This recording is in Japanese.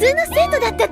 通の生徒だった